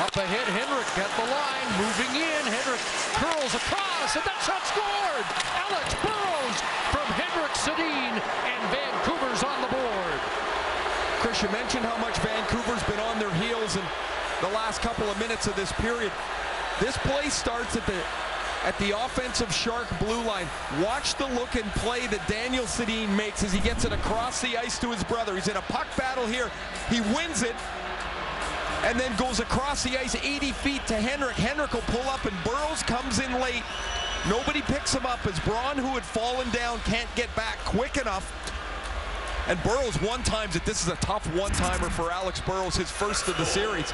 Up ahead, Henrik at the line, moving in. Henrik curls across, and that shot scored. Alex Burrows from Henrik Sedin, and Vancouver's on the board. Chris, you mentioned how much Vancouver's been on their heels in the last couple of minutes of this period. This play starts at the at the offensive shark blue line. Watch the look and play that Daniel Sedin makes as he gets it across the ice to his brother. He's in a puck battle here. He wins it and then goes across the ice 80 feet to Henrik. Henrik will pull up and Burrows comes in late. Nobody picks him up as Braun, who had fallen down, can't get back quick enough. And Burrows one times it. This is a tough one-timer for Alex Burrows, his first of the series.